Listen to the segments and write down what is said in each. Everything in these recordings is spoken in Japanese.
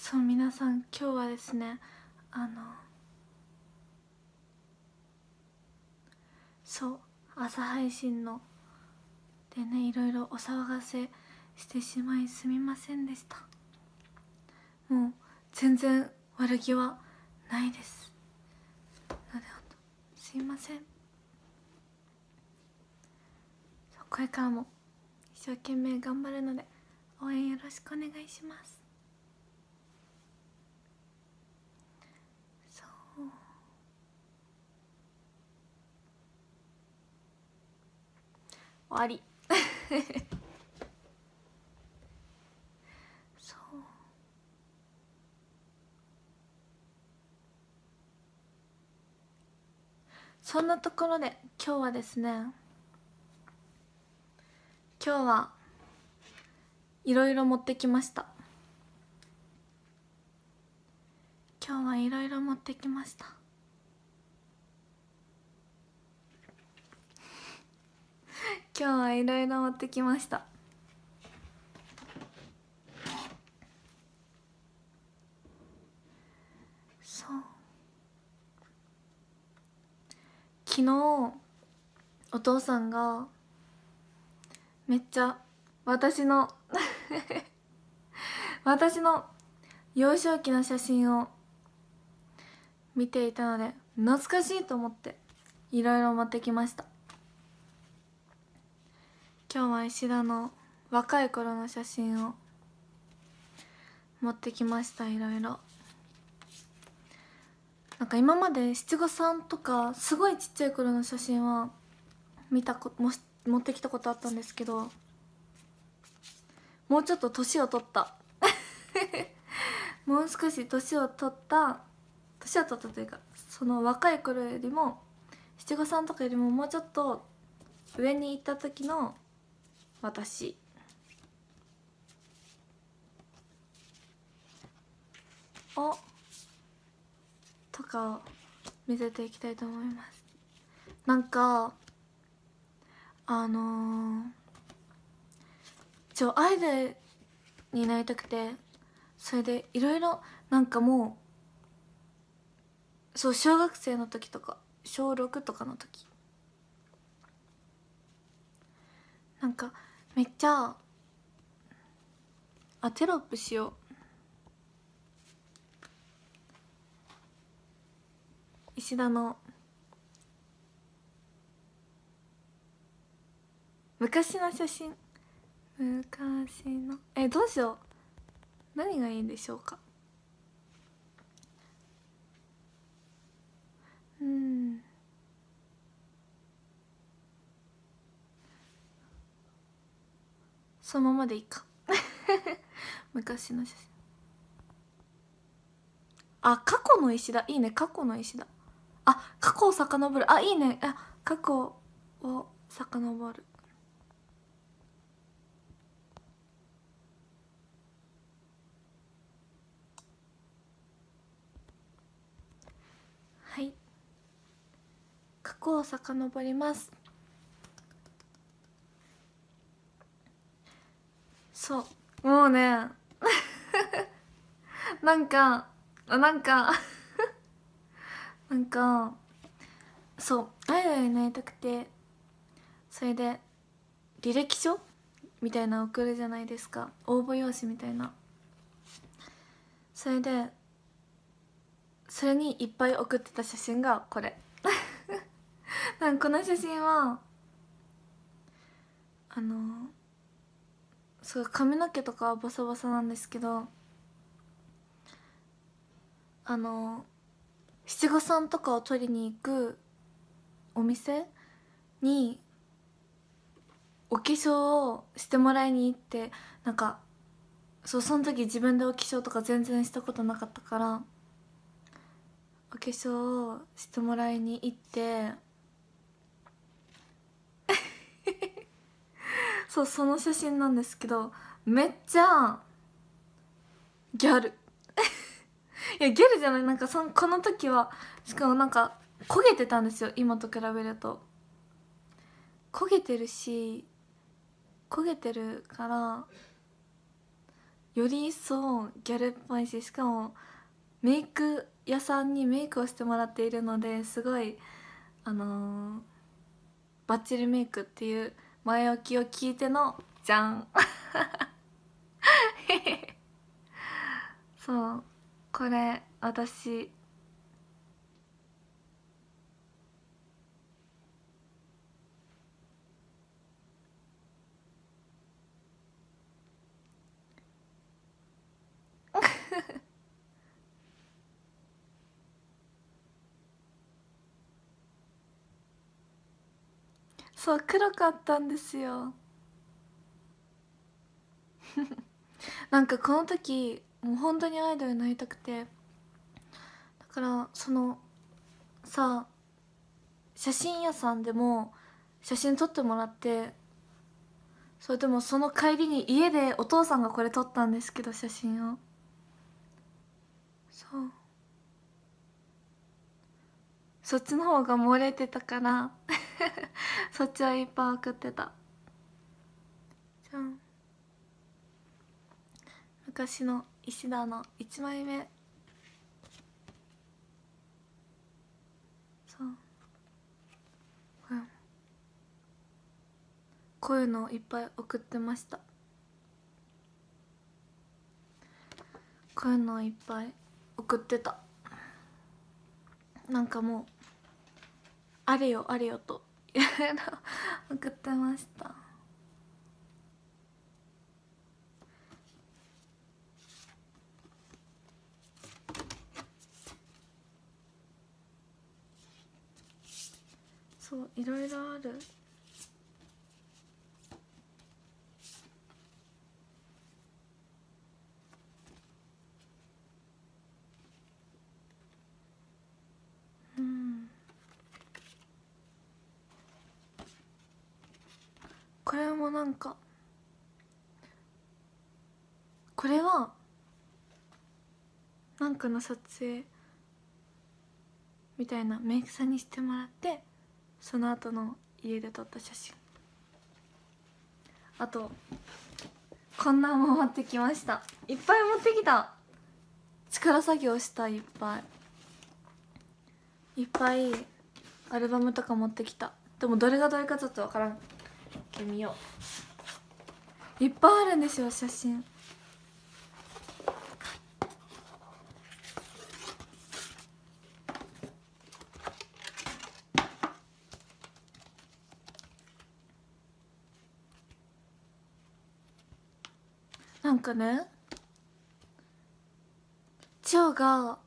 そう皆さん今日はですねあのそう朝配信のでねいろいろお騒がせしてしまいすみませんでした。もう全然悪気はないです。ので本当すいません。これからも一生懸命頑張るので応援よろしくお願いしますそう終わり。そう。そんなところで今日はですね今日はいろいろ持ってきました。今日はいろいろ持ってきました。今日はいろいろ持ってきました。そう。昨日お父さんがめっちゃ私の 私の幼少期の写真を見ていたので懐かしいと思っていろいろ持ってきました。今日は石田の若い頃の写真を持ってきましたいろいろ。なんか今まで七五三とかすごいちっちゃい頃の写真は見たこも持ってきたことあったんですけどもうちょっと年を取った。もう少し年を取った年を取ったというかその若い頃よりも七五三とかよりももうちょっと上に行った時の私。をとかを見せていきたいと思います。なんかあのー、ちょアイドルになりたくてそれでいろいろなんかもうそう小学生の時とか小6とかの時。なんかめっちゃあテロップしよう。石田の。昔の写真。昔の。えどうしよう。何がいいでしょうか。うん。そのままでいいか。昔の写真。あ過去の石だいいね。過去の石だあ過去を遡る。あいいね。あ過去を遡る。はい。過去を遡ります。そう。もうね。なんかなんか。なんか そう。アイドルになりたくて。それで履歴書？みたいな送るじゃないですか。応募用紙みたいな。それでそれにいっぱい送ってた写真がこれ。なんかこの写真はあのそう髪の毛とかはボサボサなんですけどあの七五三とかを取りに行くお店にお化粧をしてもらいに行ってなんかそうその時自分でお化粧とか全然したことなかったからお化粧をしてもらいに行ってそうその写真なんですけどめっちゃギャル。いやギャルじゃないなんかそのこの時はしかもなんか焦げてたんですよ今と比べると。焦げてるし焦げてるからより一層ギャルっぽいししかもメイク屋さんにメイクをしてもらっているのですごいあのー、バッチリメイクっていう前置きを聞いてのじゃん。そう。これ私そう黒かったんですよ。なんかこの時もう本当にアイドルになりたくて。だからそのさ写真屋さんでも写真撮ってもらってそれでもその帰りに家でお父さんがこれ撮ったんですけど写真をそうそっちの方が漏れてたから そっちはいっぱい送ってた。じゃん。昔の石田の1枚目。そう。こういうのをいっぱい送ってました。こういうのをいっぱい送ってた。なんかもうあれよあれよと。送ってました。そういろいろある。うん。これもなんかこれはなんかの撮影みたいなメイクさんにしてもらってその後の家で撮った写真。あとこんなもん持ってきました。いっぱい持ってきた。力作業したいっぱい。いっぱいアルバムとか持ってきた。でもどれがどれかちょっと分からん。けみよう。いっぱいあるんですよ写真。なんかね蝶が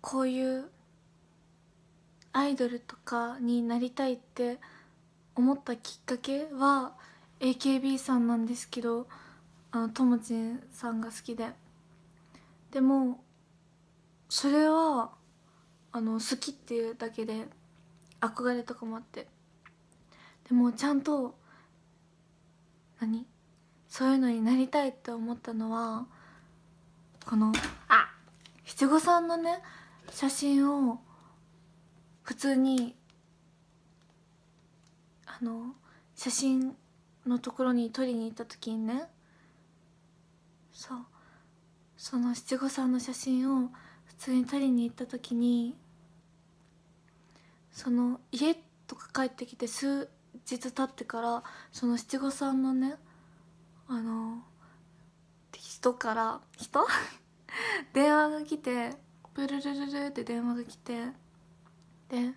こういうアイドルとかになりたいって思ったきっかけは AKB さんなんですけどあのともちんさんが好きで。でもそれはあの好きっていうだけで憧れとかもあって。でもちゃんと何？そういうのになりたいって思ったのはこのあ七五三のね写真を普通にあの写真のところに撮りに行った時にねそうその七五三の写真を普通に撮りに行った時にその家とか帰ってきて数日経ってからその七五三のねあの人から人？電話が来てブルルルルって電話が来てで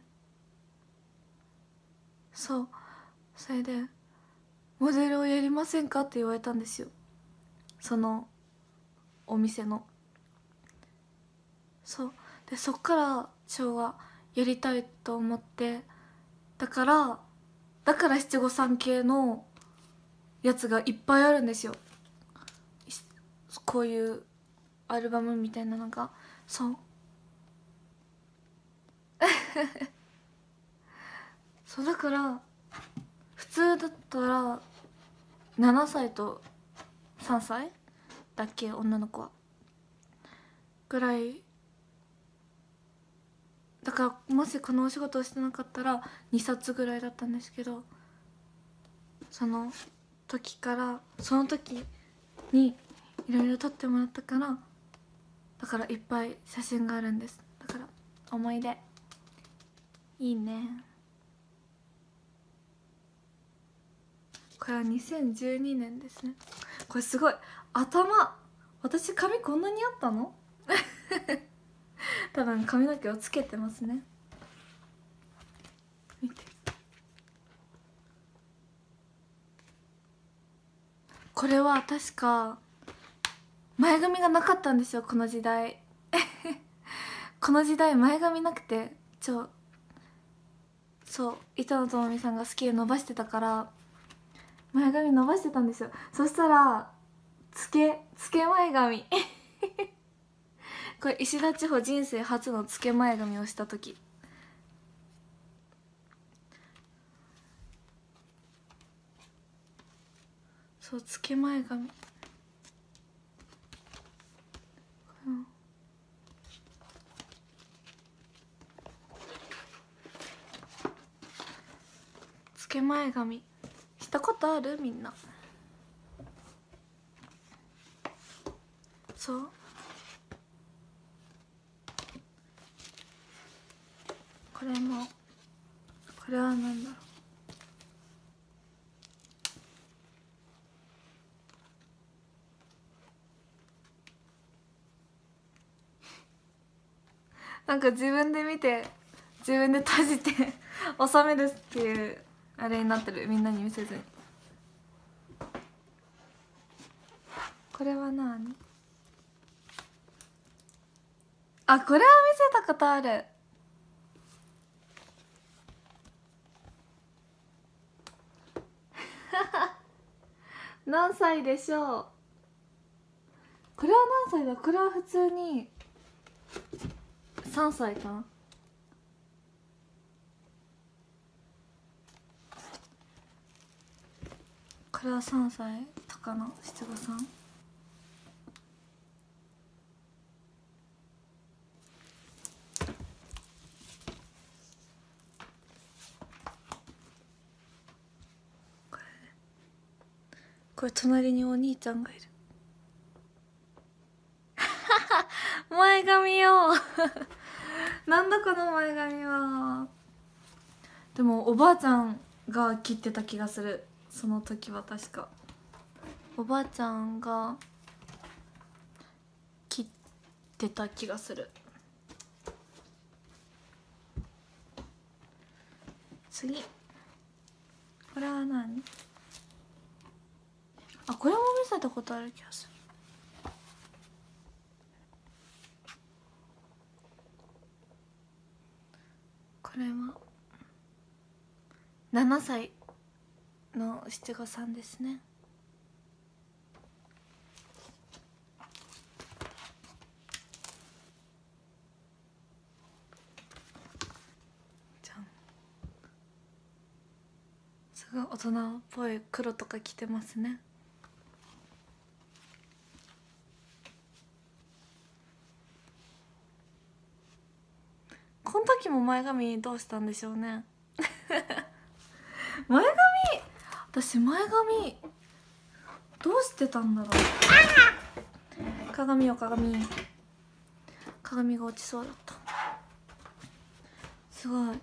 そうそれで「モデルをやりませんか?」って言われたんですよ。そのお店の。そう。でそっから蝶はやりたいと思ってだからだから七五三系のやつがいっぱいあるんですよ。こういうアルバムみたいなのが。そう。そうだから通だったら7歳と3歳だっけ女の子は。ぐらい。だからもしこのお仕事をしてなかったら2冊ぐらいだったんですけどその時からその時にいろいろ撮ってもらったからだからいっぱい写真があるんです。だから思い出。いいね。これは2012年ですね。これすごい。頭私髪こんなにあったの？多分髪の毛をつけてますね。見て。これは確か前髪がなかったんですよこの時代。この時代前髪なくて超そう板野友美さんが好きで伸ばしてたから前髪伸ばしてたんですよ。そしたらつけつけ前髪。これ石田千穂人生初のつけ前髪をした時。そうつけ前髪。うん。つけ前髪。したことある？みんな。そう？これもこれは何だろう。なんか自分で見て自分で閉じて 収めるっていうあれになってる。みんなに見せずに。これは何あこれは見せたことある。何歳でしょう？これは何歳だ？これは普通に3歳かな？これは3歳とかの七五三。これ隣にお兄ちゃんがいる。前髪よ なんだこの前髪はでもおばあちゃんが切ってた気がする。その時は確か。おばあちゃんが切ってた気がする。次。これは何？あこれも見せたことある気がする。これは？7歳。の七五三ですね。じゃん。すごい大人っぽい黒とか着てますね。この時も前髪どうしたんでしょうね。前髪私前髪どうしてたんだろう。鏡よ鏡。鏡が落ちそうだった。すごい。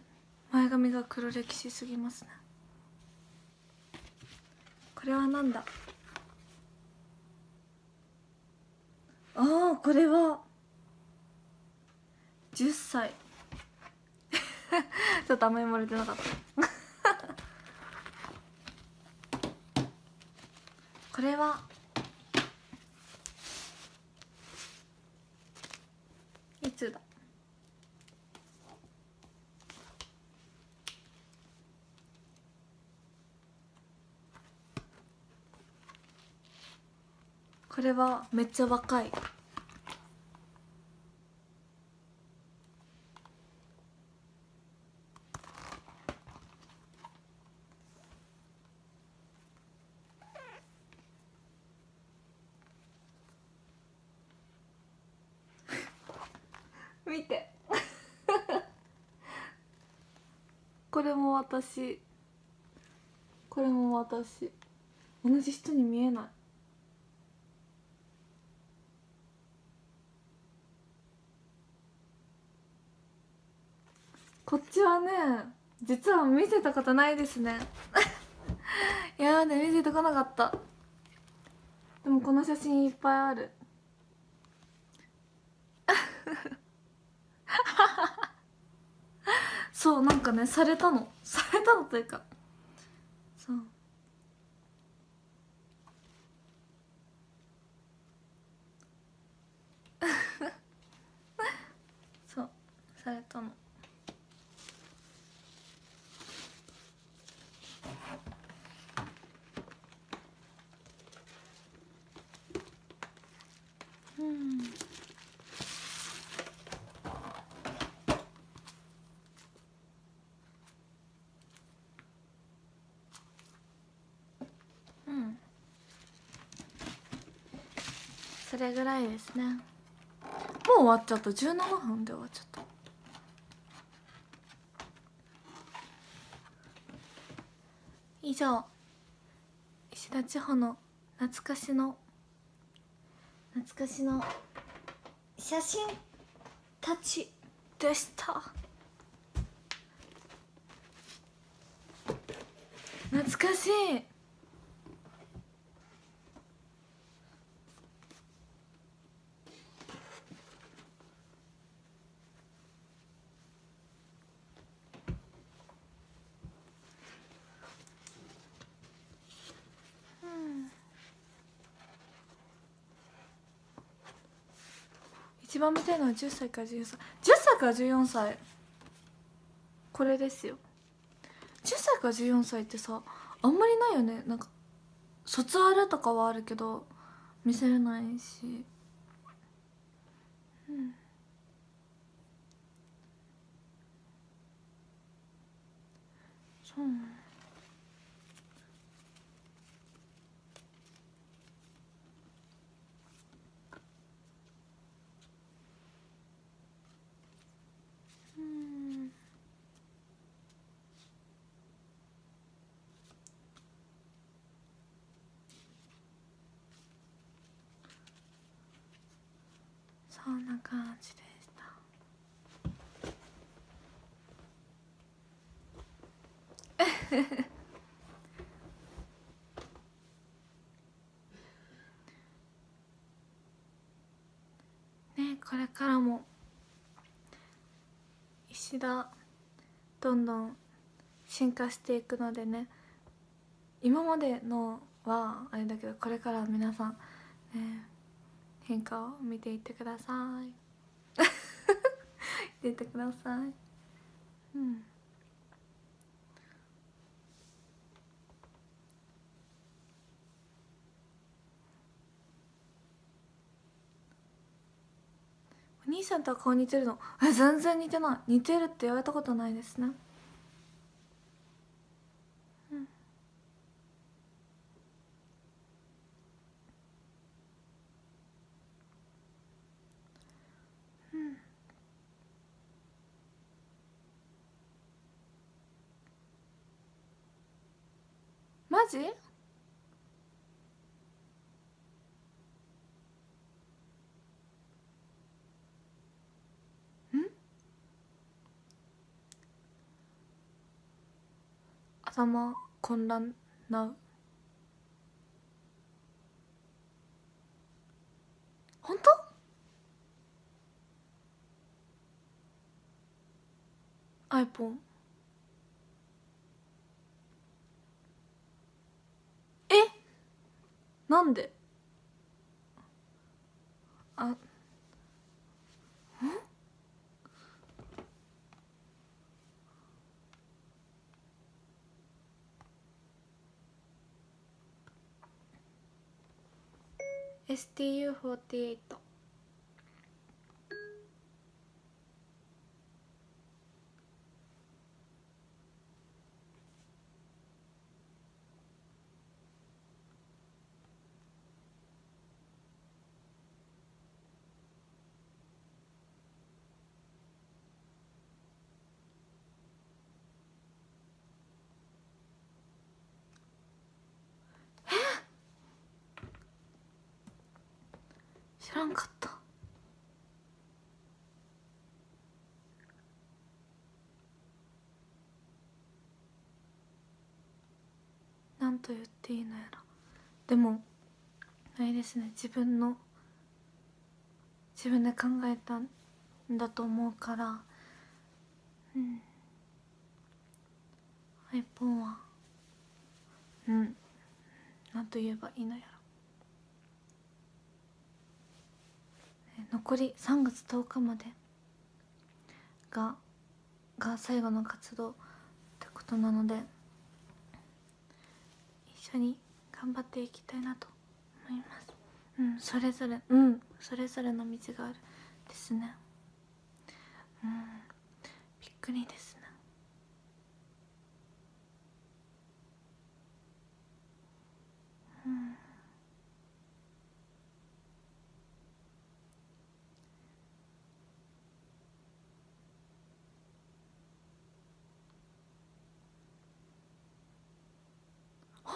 前髪が黒歴史すぎますね。これはなんだ？ああこれは10歳。ちょっとあんまり漏れてなかった。これは。いつだ？これはめっちゃ若い。私。これも私。同じ人に見えない。こっちはね実は見せたことないですね。いやーね見せてこなかった。でもこの写真いっぱいある。そうなんかねされたの。されたのというか。そう。そう。されたの。うん。うんれぐらいですね。もう終わっちゃった。17分で終わっちゃった。以上。石田千穂の懐かしの懐かしの写真たちでした。懐かしい。一番見たいのは10歳から14歳。10歳から14歳。これですよ。10歳から14歳ってさあんまりないよね。なんか卒アルとかはあるけど見せれないし。うん。そううんそんな感じでした ねこれからも石田どんどん進化していくのでね今までのはあれだけどこれから皆さん、ね、変化を見ていってください。見ていってください。うん。兄さんとは顔似てるの？全然似てない。似てるって言われたことないですね。うん。うん。マジ？頭混乱な本当？アイポンえ？なんで？あ STU48 知らんかった。なんと言っていいのやら。でもないですね。自分の自分で考えたんだと思うから。うん。アイポンはうん。何と言えばいいのやら。残り3月10日までがが最後の活動ってことなので一緒に頑張っていきたいなと思います。うんそれぞれうんそれぞれの道があるですね。うんびっくりですね。うん。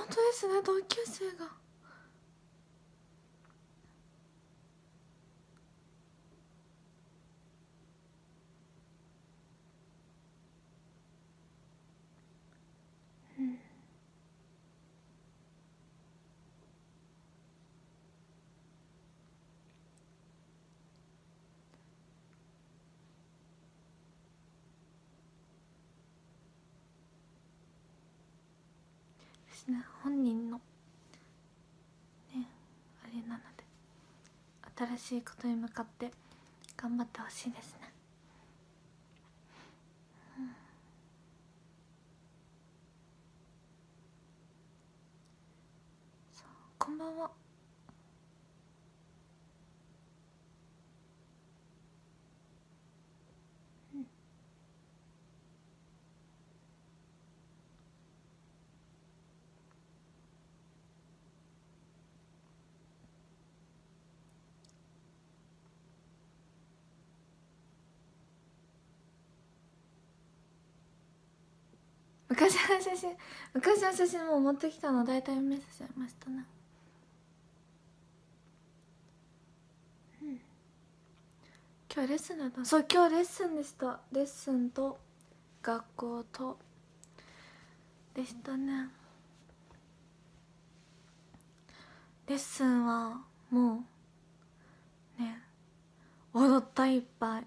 当ですね同級生がうんですね本人のねあれなので新しいことに向かって頑張ってほしいですね。うん。そうこんばんは。昔の写真昔の写真も持ってきたの大体見せちゃいましたねうん。今日レッスンだった。そう今日レッスンでした。レッスンと学校とでしたね。レッスンはもうね踊ったいっぱい。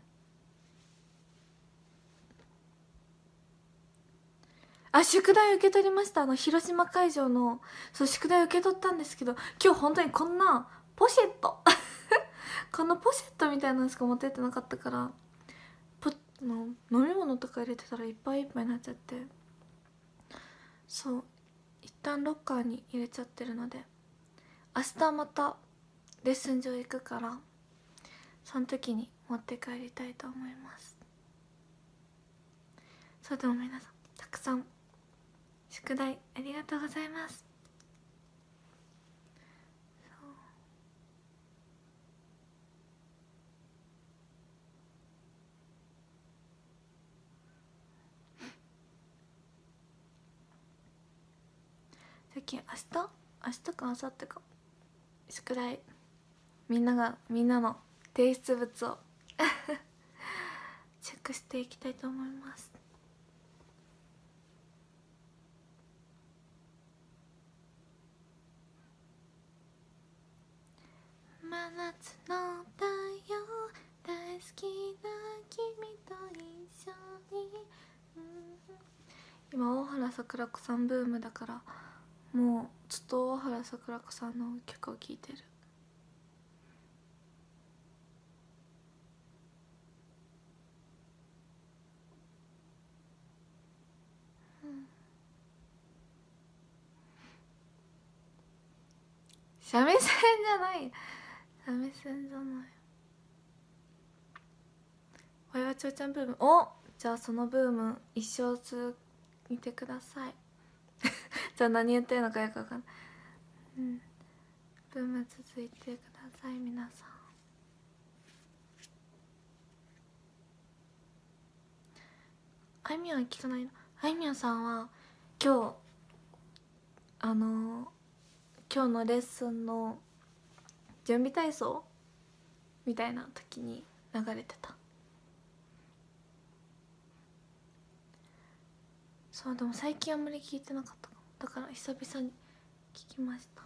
あ宿題受け取りました。あの広島会場の。そう宿題受け取ったんですけど今日本当にこんなポシェット。このポシェットみたいなのしか持ってってなかったからポの飲み物とか入れてたらいっぱいいっぱいになっちゃって。そう一旦ロッカーに入れちゃってるので明日またレッスン場行くからその時に持って帰りたいと思います。それでも皆さんたくさん宿題ありがとうございます。さっき明日？明日か明後日か。宿題みんながみんなの提出物を。チェックしていきたいと思います。今大原桜子さんブームだからもうずっと大原桜子さんの曲を聴いてる。うん。三味線じゃない。三味線じゃない。おいはちょうちゃんブーム。おじゃあそのブーム一生続いてください。じゃあ何言ってるのかよくわかんない。うん。ブーム続いてください皆さん。あいみょん聞かないの？あいみょんさんは今日あの今日のレッスンの準備体操？みたいな時に流れてた。そうでも最近あんまり聞いてなかったかだから久々に聞きました。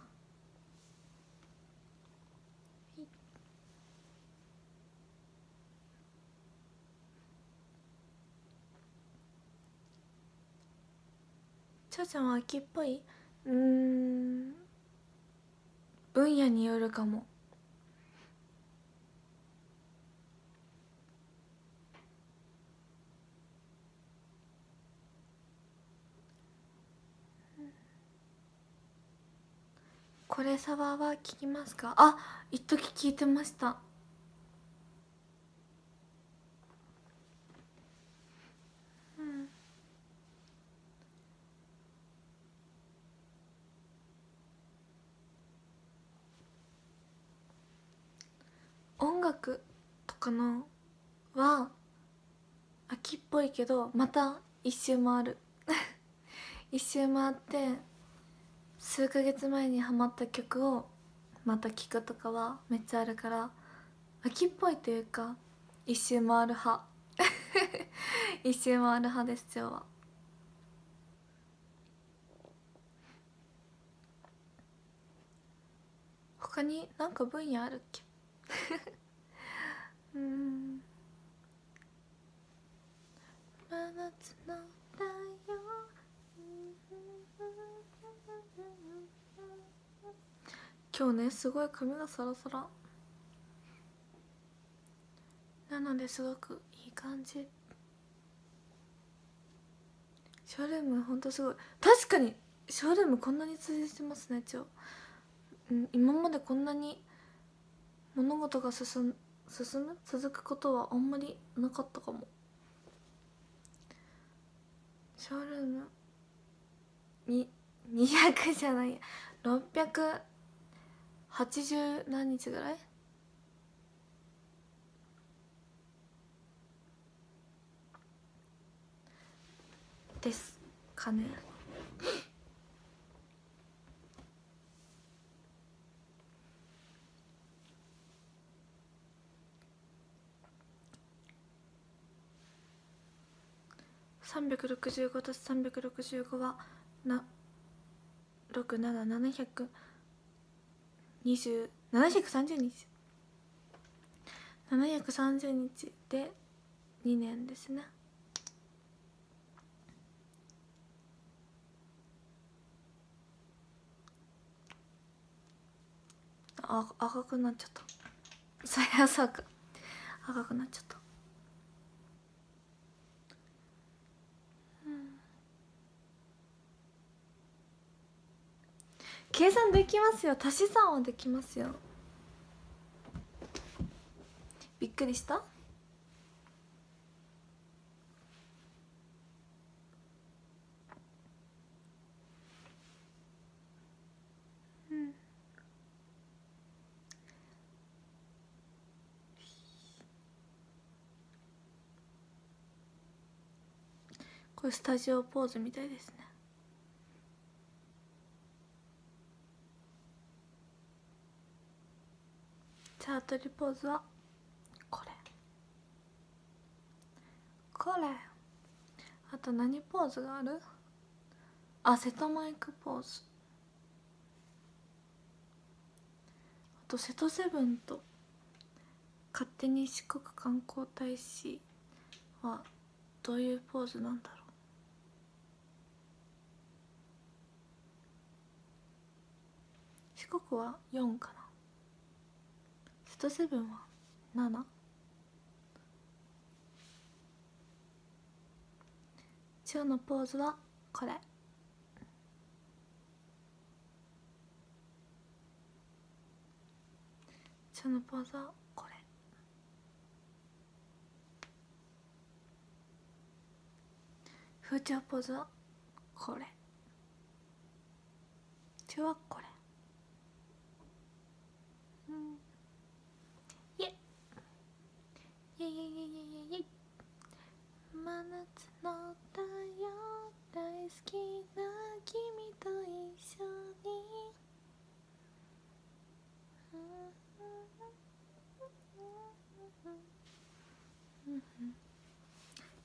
ちょうちゃんは秋っぽい？うん。分野によるかも。これサワは聞きますか？あ一時聞いてました。うん。音楽とかのは秋っぽいけどまた一周回る。一周回って数ヶ月前にハマった曲をまた聴くとかはめっちゃあるから秋っぽいというか一周回る派。一周回る派です今日は。他に何か分野あるっけ？うん。真夏の太陽今日ねすごい髪がサラサラ。なのですごくいい感じ。ショールームほんとすごい。確かにショールームこんなに続いてますね今日今までこんなに物事が進む進む？続くことはあんまりなかったかも。ショールーム。に200じゃない600 80何日ぐらい？ですかね。365たす365はな20 730日。730日で2年ですね。あ赤くなっちゃった。そりゃそうか赤くなっちゃった。計算できますよ。足し算はできますよ。びっくりした？うん。これスタジオポーズみたいですね。チャートリポーズはこれ。これ。あと何ポーズがある？あ瀬戸マイクポーズ。あと瀬戸セブンと勝手に四国観光大使はどういうポーズなんだろう？四国は4かな？トセブンは 7? 今日のポーズはこれ。今日のポーズはこれ。風潮ポーズはこれ。今日はこれ。うん。イエイエイエイエイ真夏の太陽大好きな君と一緒に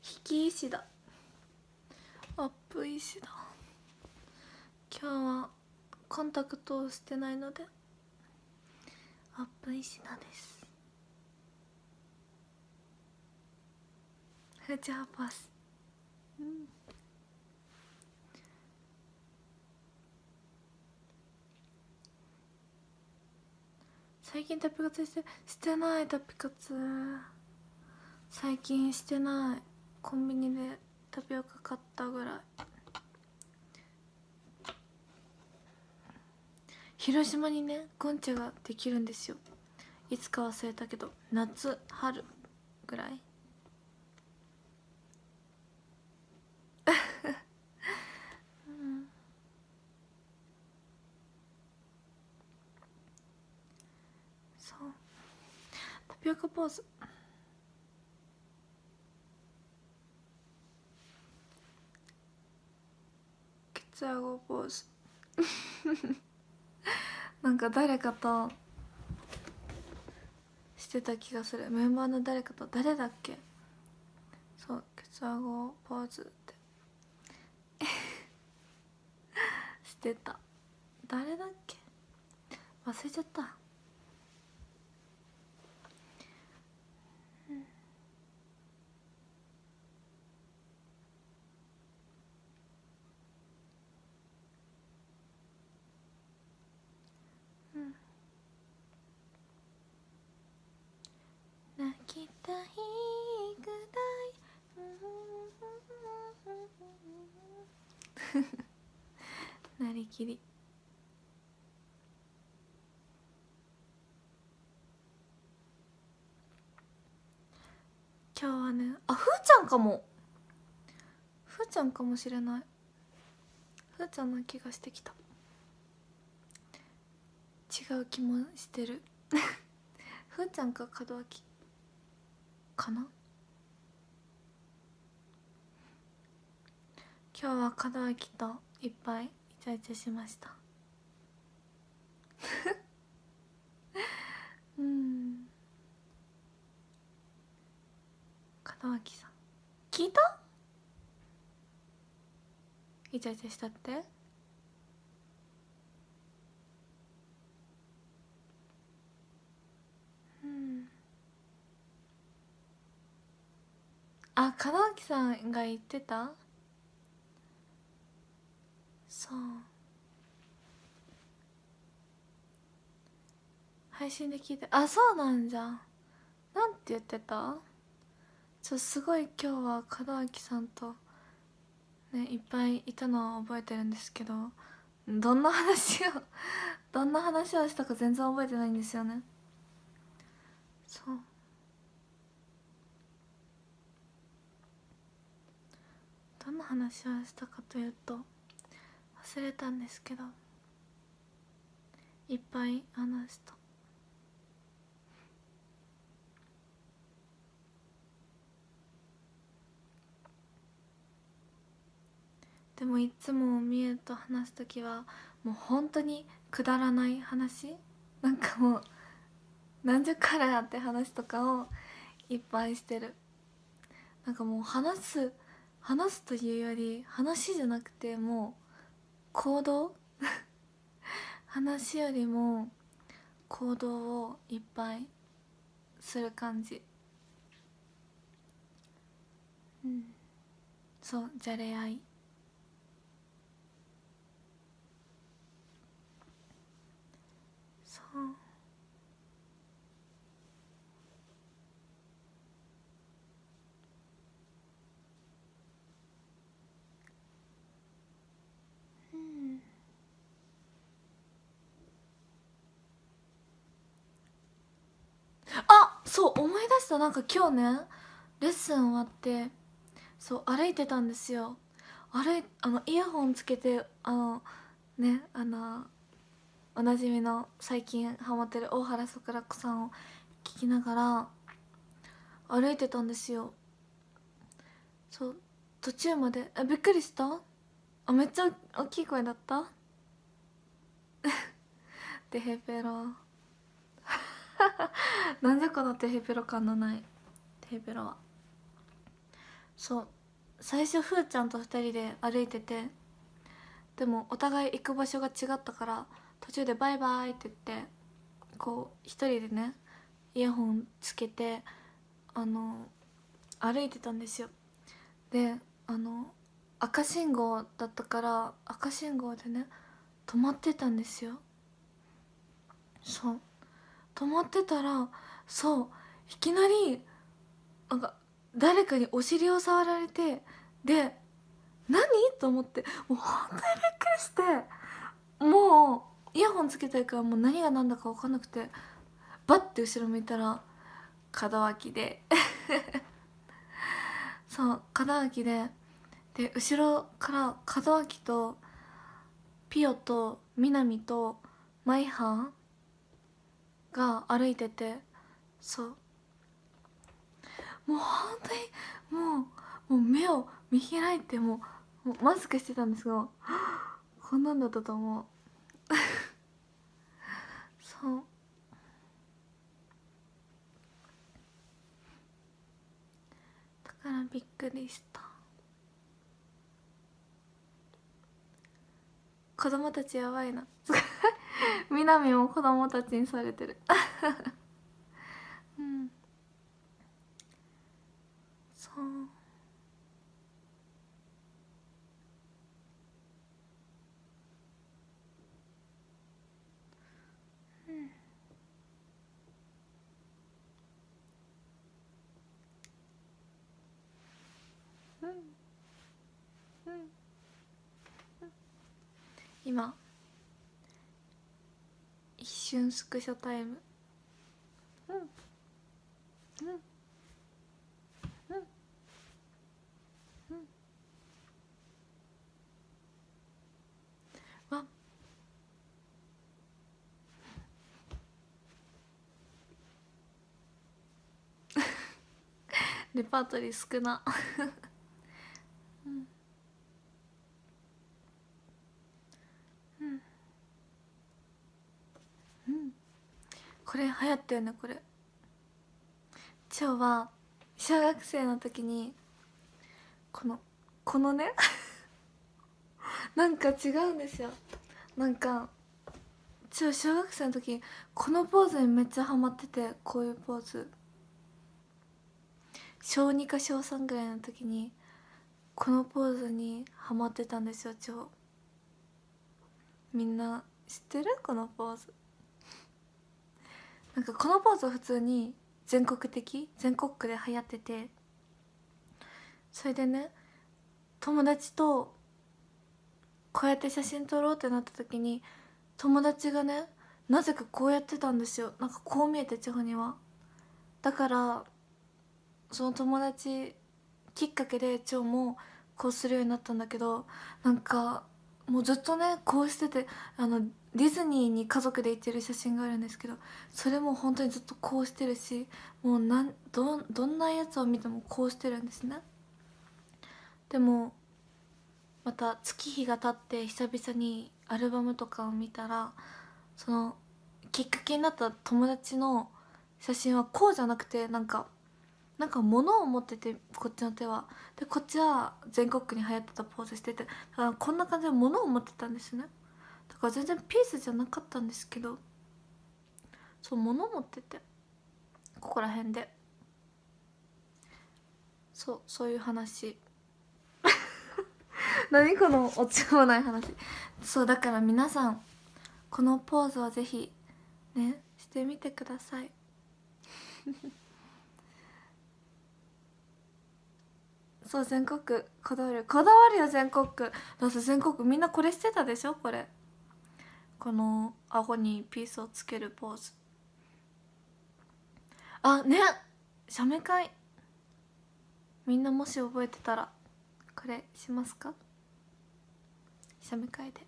引き石だアップ石だ今日はコンタクトをしてないのでアップ石田ですフーチャーパス。うん最近タピ活してしてないタピ活最近してないコンビニでタピオカ買ったぐらい。広島にねゴンチャができるんですよ。いつか忘れたけど夏春ぐらい。ピュアカポーズ。ケツアゴポーズ。なんか誰かとしてた気がする。メンバーの誰かと誰だっけ？そうケツアゴポーズって。してた。誰だっけ？忘れちゃった。なりきり。今日はねあふーちゃんかも。ふーちゃんかもしれない。ふーちゃんな気がしてきた。違う気もしてる。ふーちゃんか門脇かな？今日は門脇といっぱいイチャイチャしました。うん。門脇さん。聞いた？イチャイチャしたって。うん。あ門脇さんが言ってた？そう。配信で聞いてあそうなんじゃ。なんて言ってた？ちょすごい今日は門脇さんとねいっぱいいたのは覚えてるんですけどどんな話を どんな話をしたか全然覚えてないんですよね。そう。どんな話をしたかというと忘れたんですけどいっぱい話した。でもいつもみえと話す時はもう本当にくだらない話。なんかもう何十からって話とかをいっぱいしてる。なんかもう話す話すというより話じゃなくてもう行動？話よりも行動をいっぱいする感じ。うん。そうじゃれ合い。そううんあそう思い出した。なんか今日ねレッスン終わってそう歩いてたんですよ。歩いあのイヤホンつけてあのねあのおなじみの最近ハマってる大原そくら子さんを聞きながら歩いてたんですよ。そう途中まであびっくりした？あめっちゃ大きい声だった？テヘペロ。なんじゃこのテヘペロ感のないテヘペロは。そう。最初ふーちゃんと2人で歩いててでもお互い行く場所が違ったから途中で「バイバイ」って言ってこう一人でねイヤホンつけてあの歩いてたんですよ。であの赤信号だったから赤信号でね止まってたんですよ。そう。止まってたらそういきなりなんか誰かにお尻を触られてで何？と思ってもう本当にびっくりしてもうイヤホンつけてるからもう何が何だか分かんなくてバッて後ろ見たら門脇で。そう門脇で。で後ろから門脇とピオと南とマイハンが歩いててそう。もう本当にもうもう目を見開いてもうもうマスクしてたんですがこんなんだったと思う。そう。だからびっくりした。子供たちやばいな。南も子供たちにされてる。うん。そう。うん。うん、うん、今一瞬スクショタイム。うんうんうんうんわ レパートリー少なうんうんこれ流行ったよねこれ。今日は小学生の時にこのこのね なんか違うんですよ。なんか今日小学生の時このポーズにめっちゃハマっててこういうポーズ小2か小3ぐらいの時にこのポーズにハマってたんですよ超。みんな知ってる？このポーズなんかこのポーズは普通に全国的全国区で流行っててそれでね友達とこうやって写真撮ろうってなった時に友達がねなぜかこうやってたんですよ。なんかこう見えて千穂には。だからその友達きっかけで千穂もこうするようになったんだけどなんかもうずっとねこうしててあのディズニーに家族で行ってる写真があるんですけどそれも本当にずっとこうしてるしもうなんどどんなやつを見てもこうしてるんですね。でもまた月日が経って久々にアルバムとかを見たらそのきっかけになった友達の写真はこうじゃなくてなんかなんか物を持っててこっちの手は。でこっちは全国区に流行ってたポーズしててだからこんな感じで物を持ってたんですね。だから全然ピースじゃなかったんですけどそう物持っててここら辺で。そうそういう話。何このオチもない話。そうだから皆さんこのポーズはぜひねしてみてください。そう全国こだわる。こだわるよ全国区。だって全国みんなこれしてたでしょこれ。この顎にピースをつけるポーズ。あね。写メ会。みんなもし覚えてたらこれしますか？写メ会で。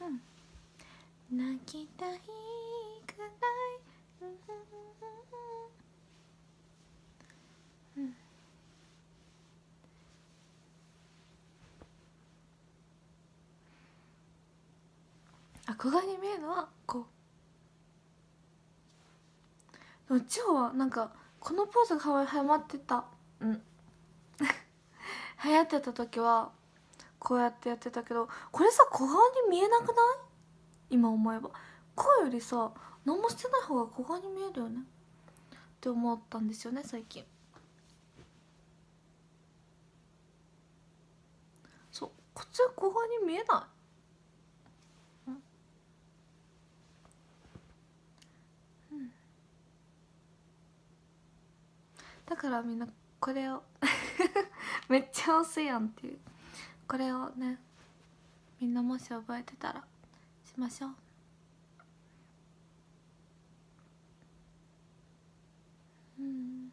うん。泣きたいくらい。うん。憧れに見えるのはこうでも千穂はなんかこのポーズがはやまってた。うん。流行ってた時はこうやってやってたけどこれさ小顔に見えなくない？今思えば。声よりさ何もしてない方が小顔に見えるよね。って思ったんですよね最近そうこっちは小顔に見えない。うん。だからみんなこれを めっちゃ押すやんっていう。これをねみんなもし覚えてたらしましょう。うん。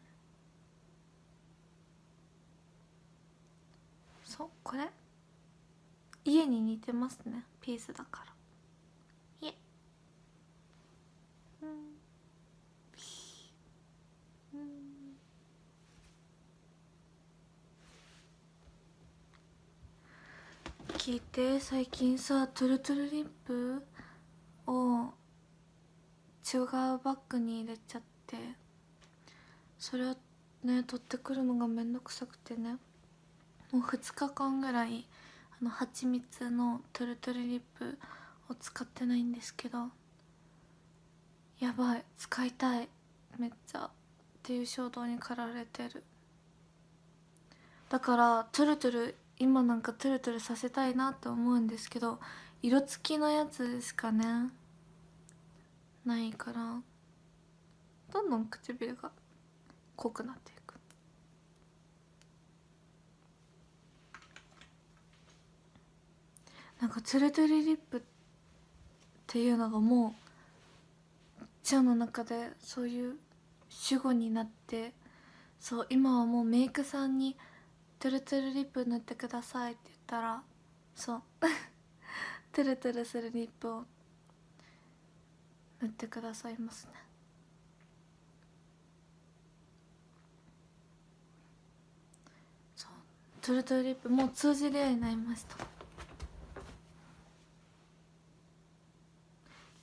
そうこれ？家に似てますね。ピースだから。家うんうん聞いて最近さトゥルトゥルリップを違うバッグに入れちゃって。それをね取ってくるのがめんどくさくてね。もう2日間ぐらいの蜂蜜のトゥルトゥルリップを使ってないんですけどやばい使いたいめっちゃっていう衝動に駆られてる。だからトゥルトゥル今なんかトゥルトゥルさせたいなって思うんですけど色付きのやつしかねないからどんどん唇が濃くなっていく。なんかトゥルトゥルリップっていうのがもうチャの中でそういう主語になってそう今はもうメイクさんに「トゥルトゥルリップ塗ってください」って言ったらそう トゥルトゥルするリップを塗ってくださいますね。そうトゥルトゥルリップもう通じるようになりました。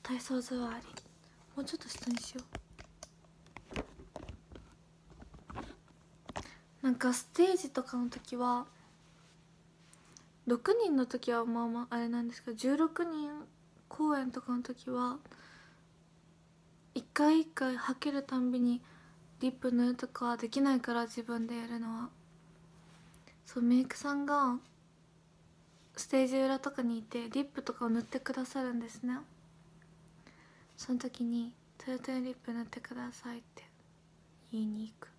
体操座り。もうちょっと下にしよう。なんかステージとかの時は6人の時はまあまああれなんですけど16人公演とかの時は一回一回はけるたんびにリップ塗るとかできないから自分でやるのは。そうメイクさんがステージ裏とかにいてリップとかを塗ってくださるんですね。その時に「トゥルトゥリップ塗ってください」って言いに行く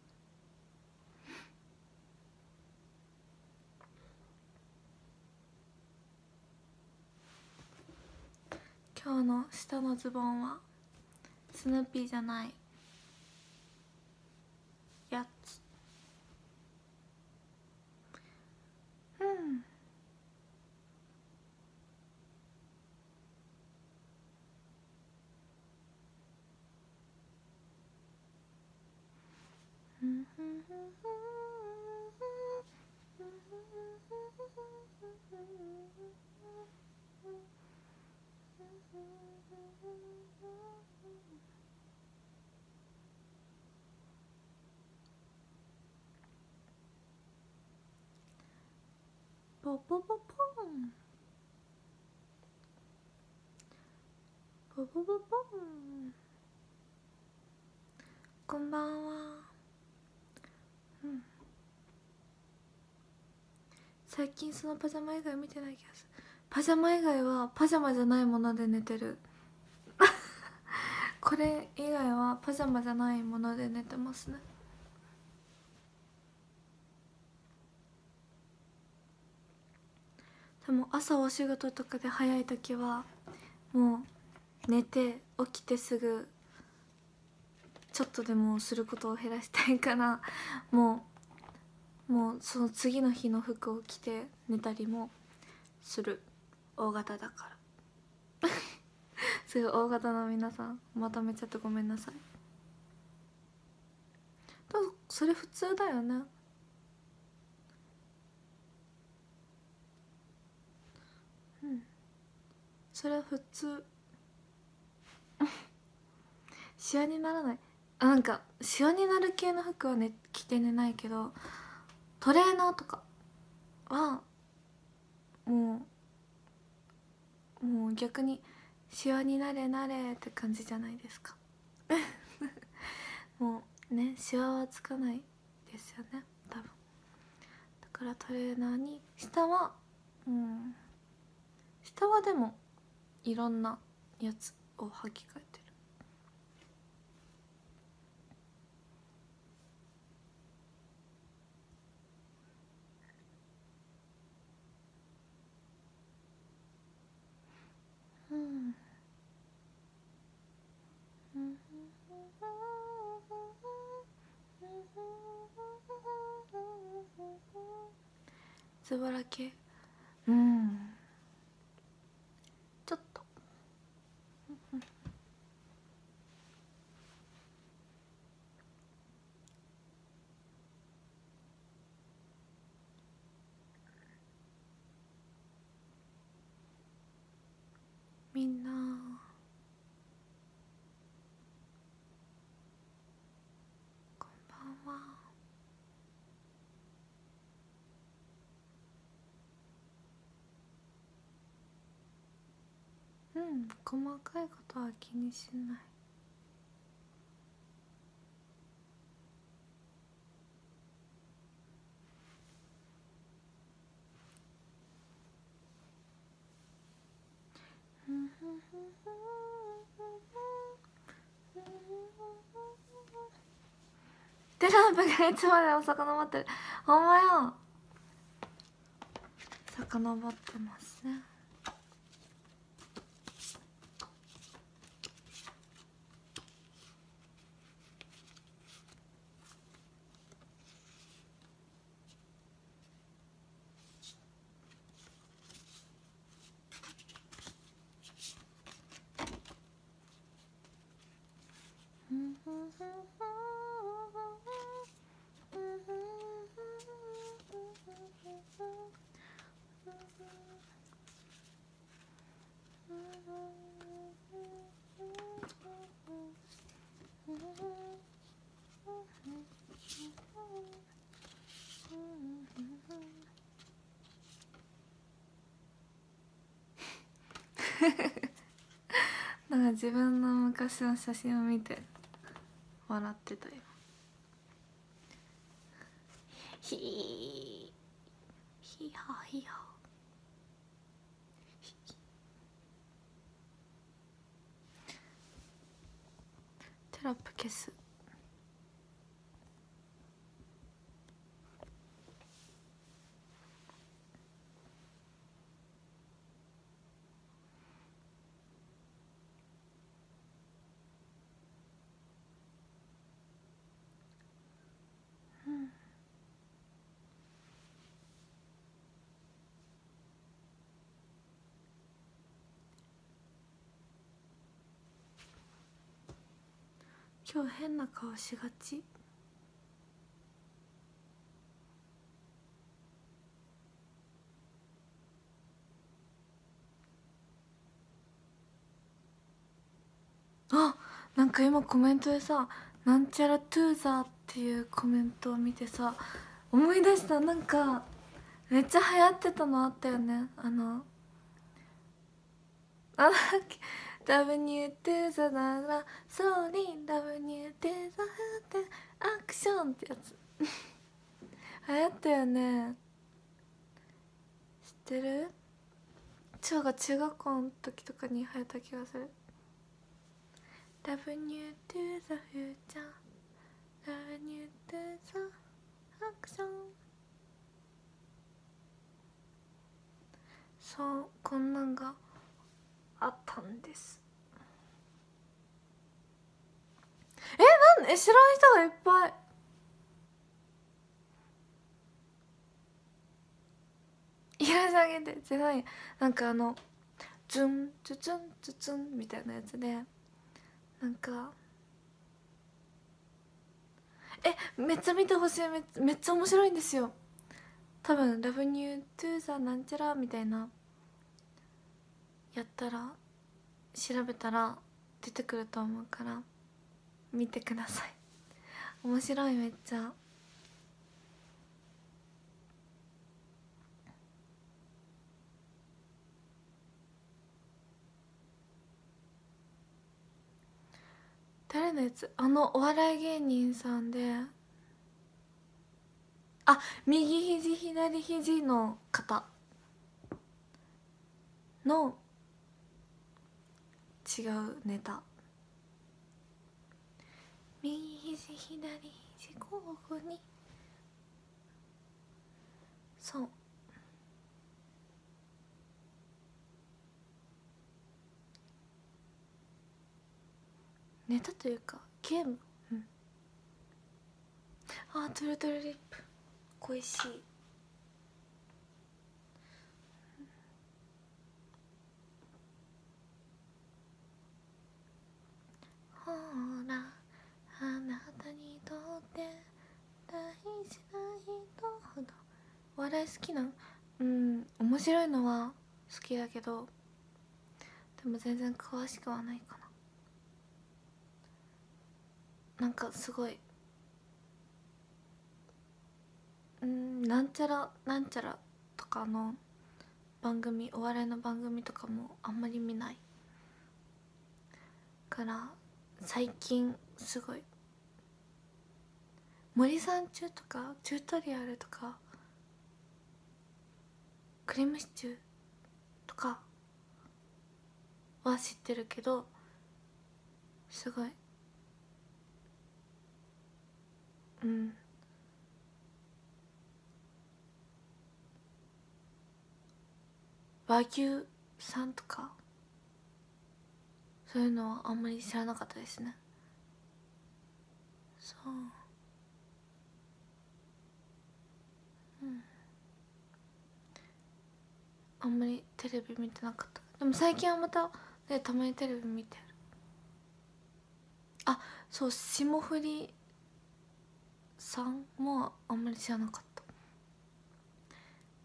今日の下のズボンはスヌーピーじゃないやつうん。ポポポポンポポポポンこんばんはうん。最近そのパジャマ以外見てない気がする。パジャマ以外はパジャマじゃないもので寝てる。これ以外はパジャマじゃないもので寝てますね。でも朝お仕事とかで早い時はもう寝て起きてすぐちょっとでもすることを減らしたいからもうもうその次の日の服を着て寝たりもする。大型だから。すごい大型の皆さんまとめちゃってごめんなさい。それ普通だよね。うん。それは普通 シワにならない。あなんかシワになる系の服はね着て寝ないけどトレーナーとかはもうもう逆にシワになれなれって感じじゃないですか。もうねシワはつかないですよね多分。だからトレーナーに下はうん。下はでもいろんなやつを履き替えてるうん。ズボラ系うんちょっとみんなこんばんはうん。細かいことは気にしない。テランプがいつまでも遡ってる。ほんまよ。遡ってますね。なんか自分の昔の写真を見て笑ってたよひーひはひはテロップ消す今日変な顔しがち。あなんか今コメントでさ「なんちゃらトゥーザー」っていうコメントを見てさ思い出した。なんかめっちゃ流行ってたのあったよね。あのあっラブニュートゥーザダラソーリーラブニュートゥーザフーテアクションってやつ。流行ったよね。知ってる？超が中学校の時とかに流行った気がする。ラブニュートゥーザフューチャー。ラブニュートゥーザアクション。そうこんなんがあったんです。えなんえ知らない人がいっぱい。いやじゃあげてじゃないなんかあのズンズズンズズンみたいなやつで。なんかえめっちゃ見てほしい。めめっちゃ面白いんですよ。多分「ラブニュートゥーザなんちゃら」みたいな。やったら調べたら出てくると思うから見てください。面白いめっちゃ。誰のやつ？あのお笑い芸人さんで。あ右肘左肘の方。の違うネタ。右肘左肘交互に。そう。ネタというかゲーム。うん。あトゥルトゥルリップ。恋しいほらあなたにとって大事な人ほどお笑い好きなうん面白いのは好きだけどでも全然詳しくはないかな。なんかすごいうんなんちゃらなんちゃらとかの番組お笑いの番組とかもあんまり見ない。から最近すごい。森さん中とかチュートリアルとかクリームシチューとかは知ってるけどすごい。うん。和牛さんとかそういうのはあんまり知らなかったですね。そううんあんまりテレビ見てなかった。でも最近はまたねたまにテレビ見てる。あそう霜降りさんもあんまり知らなかった。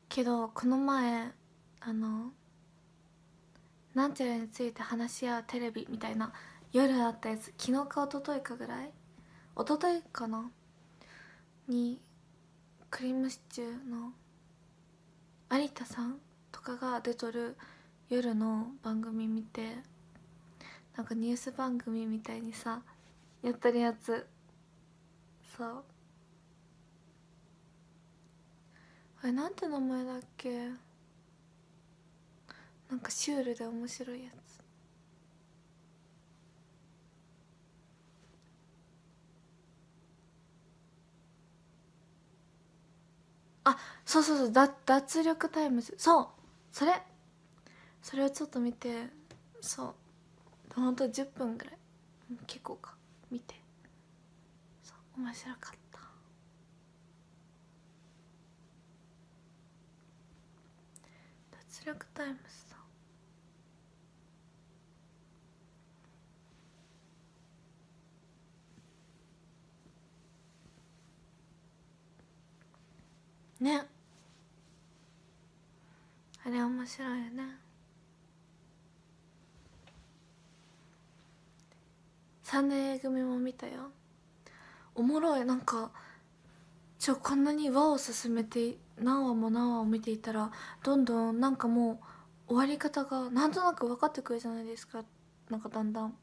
けどこの前あのなんちゃらについて話し合うテレビみたいな夜あったやつ昨日か一昨日かぐらい？一昨日かな？にクリームシチューの有田さんとかが出とる夜の番組見てなんかニュース番組みたいにさやってるやつ。そう。あれなんて名前だっけ？なんかシュールで面白いやつ。あそうそうそうだ脱力タイムズ。そう。それそれをちょっと見てそう。ほんと10分ぐらい。結構か。見て。そう。面白かった。脱力タイムズだね。あれ面白いよね。3年 A 組も見たよ。おもろい。なんかちょこんなに輪を進めて何話も何話を見ていたらどんどんなんかもう終わり方がなんとなく分かってくるじゃないですか。なんかだんだん。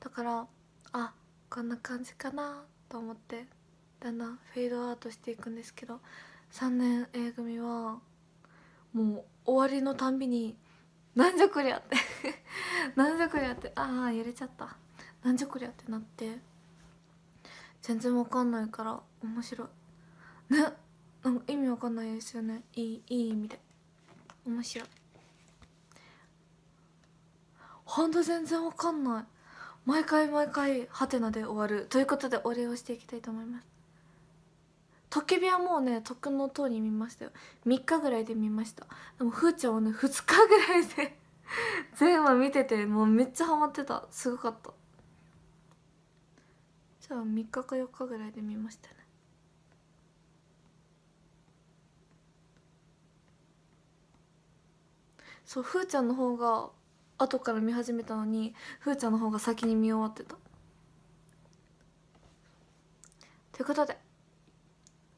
だからあこんな感じかなと思ってだんだんフェードアウトしていくんですけど3年 A 組はもう終わりのたんびに「なんじゃこりゃ」って。なんじゃこりゃって。ああ揺れちゃった。なんじゃこりゃってなって。全然わかんないから面白い。ね。なんか意味わかんないですよね。いいいい意味で。面白い。ほんと全然わかんない。毎回毎回ハテナで終わる。ということでお礼をしていきたいと思います。トケビはもうねとっくのとおり見ましたよ。3日ぐらいで見ました。でもふーちゃんはね2日ぐらいで 全話見ててもうめっちゃハマってた。すごかった。じゃあ3日か4日ぐらいで見ましたね。そうふーちゃんの方が後から見始めたのにふーちゃんの方が先に見終わってた。ということで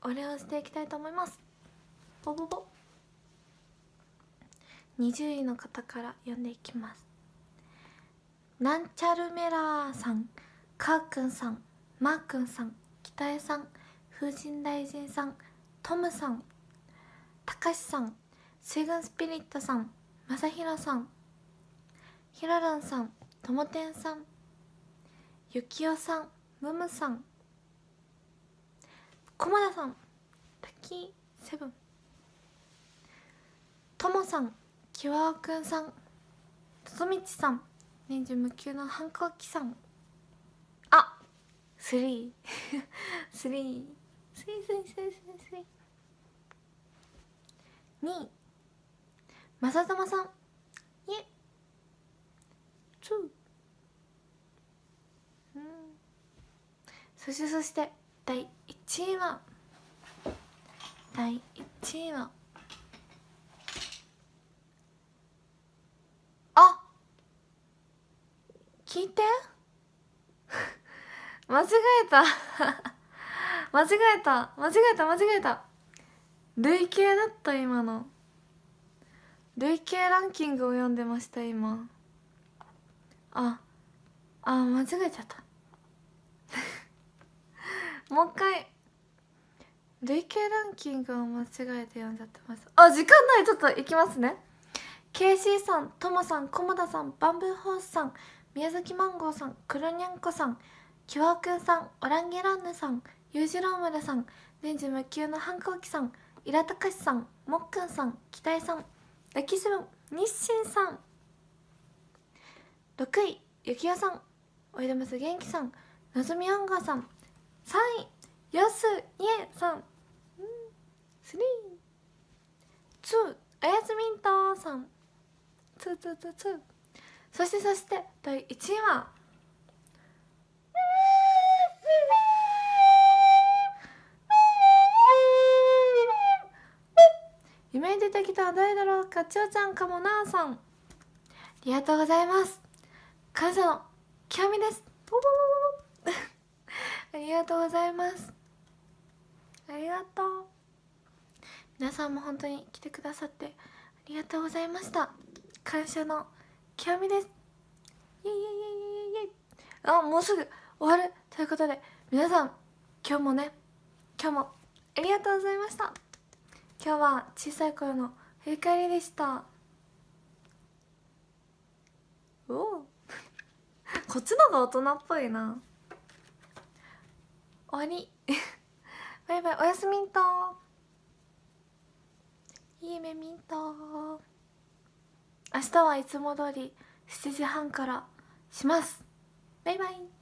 お礼をしていきたいと思います。ボボボ20位の方から読んでいきます。なんちゃるメラーさんかーくんさんマーくんさん北江さん風神大臣さんトムさんたかしさん水軍スピリットさんまさひろさんひろろんさんともてんさんゆきおさんむむさん駒田さん。タキーセブン。ともさん。きわおくんさん。ととみちさん。年中無休の反抗期さん。あ three。three。three three three three three。2位まさともさん。いえ two。うん。そしてそして第1位は第1位はあ聞いて？間違えた。間違えた。間違えた間違えた。累計だった今の。累計ランキングを読んでました今。ああ間違えちゃった。もう一回累計ランキングを間違えて読んじゃってます。あ時間ない。ちょっといきますね。KC さんともさん菰田さんバンブーホースさん宮崎マンゴーさんクロニャンコさんキワくんさんオランゲランヌさん裕次郎丸さん年中無休の反抗期さんイラタカシさんもっくんさん北井さんラキシブン日清さん6位ゆきおさんおいでます元気さんのぞみアンガーさん3位やすいえさん。3 two あやすみんとさん。ツーツーツーツーそしてそして第1位は。夢に出てきた誰だろうかちおちゃんかもなあさん。ありがとうございます。感謝の極みです。ありがとうございます。ありがとう。皆さんも本当に来てくださってありがとうございました。感謝の極みです。イエイイエイイエイイエイ。あもうすぐ終わる。ということで皆さん今日もね今日もありがとうございました。今日は小さい頃の振り返りでした。おお。こっちのが大人っぽいな。終わり。バイバイ。おやすみんと。いい夢みんと。明日はいつも通り7時半からします。バイバイ。